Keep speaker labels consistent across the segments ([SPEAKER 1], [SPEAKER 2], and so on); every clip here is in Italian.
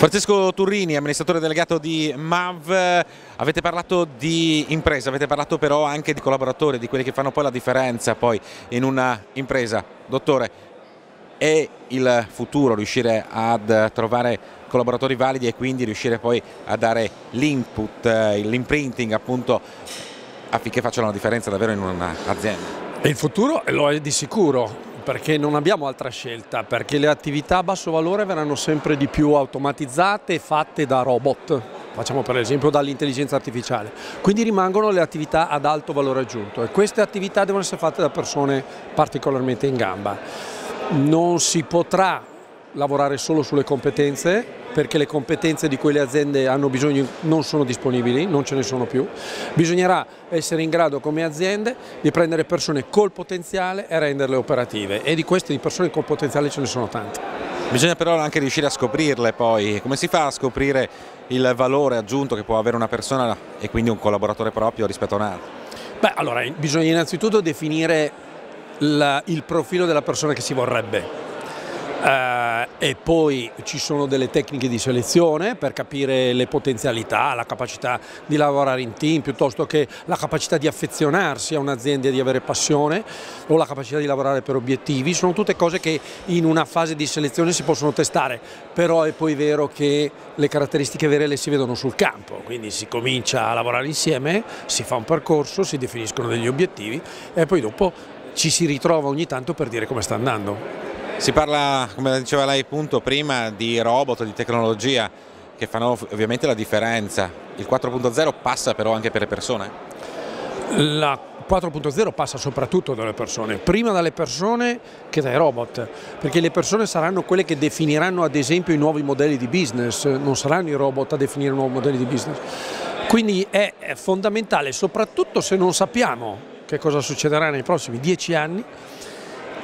[SPEAKER 1] Francesco Turrini, amministratore delegato di MAV, avete parlato di impresa, avete parlato però anche di collaboratori, di quelli che fanno poi la differenza poi in una impresa. Dottore, è il futuro riuscire ad trovare collaboratori validi e quindi riuscire poi a dare l'input, l'imprinting appunto affinché facciano la differenza davvero in un'azienda?
[SPEAKER 2] Il futuro lo è di sicuro, perché non abbiamo altra scelta, perché le attività a basso valore verranno sempre di più automatizzate e fatte da robot, facciamo per esempio dall'intelligenza artificiale, quindi rimangono le attività ad alto valore aggiunto e queste attività devono essere fatte da persone particolarmente in gamba. Non si potrà lavorare solo sulle competenze perché le competenze di cui le aziende hanno bisogno non sono disponibili, non ce ne sono più. Bisognerà essere in grado come aziende di prendere persone col potenziale e renderle operative e di queste di persone col potenziale ce ne sono tante.
[SPEAKER 1] Bisogna però anche riuscire a scoprirle poi, come si fa a scoprire il valore aggiunto che può avere una persona e quindi un collaboratore proprio rispetto a un'altra?
[SPEAKER 2] Beh, allora bisogna innanzitutto definire la, il profilo della persona che si vorrebbe eh, e poi ci sono delle tecniche di selezione per capire le potenzialità, la capacità di lavorare in team piuttosto che la capacità di affezionarsi a un'azienda e di avere passione o la capacità di lavorare per obiettivi, sono tutte cose che in una fase di selezione si possono testare, però è poi vero che le caratteristiche vere le si vedono sul campo, quindi si comincia a lavorare insieme, si fa un percorso, si definiscono degli obiettivi e poi dopo ci si ritrova ogni tanto per dire come sta andando.
[SPEAKER 1] Si parla, come diceva lei appunto prima, di robot, di tecnologia che fanno ovviamente la differenza. Il 4.0 passa però anche per le persone?
[SPEAKER 2] La 4.0 passa soprattutto dalle persone, prima dalle persone che dai robot, perché le persone saranno quelle che definiranno ad esempio i nuovi modelli di business, non saranno i robot a definire nuovi modelli di business. Quindi è fondamentale, soprattutto se non sappiamo che cosa succederà nei prossimi dieci anni,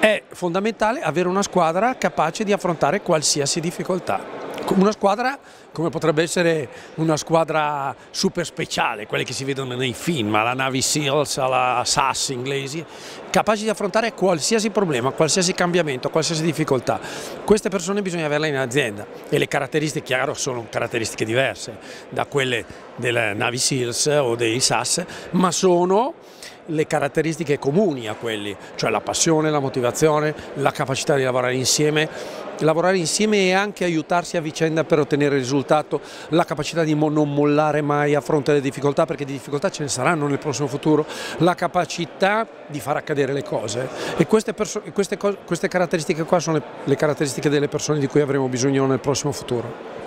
[SPEAKER 2] è fondamentale avere una squadra capace di affrontare qualsiasi difficoltà. Una squadra come potrebbe essere una squadra super speciale, quelle che si vedono nei film, alla Navy Seals, alla SAS inglesi, capaci di affrontare qualsiasi problema, qualsiasi cambiamento, qualsiasi difficoltà. Queste persone bisogna averle in azienda e le caratteristiche, chiaro, sono caratteristiche diverse da quelle delle Navy Seals o dei SAS, ma sono le caratteristiche comuni a quelli, cioè la passione, la motivazione, la capacità di lavorare insieme, lavorare insieme e anche aiutarsi a vicenda per ottenere risultato, la capacità di non mollare mai a fronte alle difficoltà, perché di difficoltà ce ne saranno nel prossimo futuro, la capacità di far accadere le cose e queste, queste, queste caratteristiche qua sono le, le caratteristiche delle persone di cui avremo bisogno nel prossimo futuro.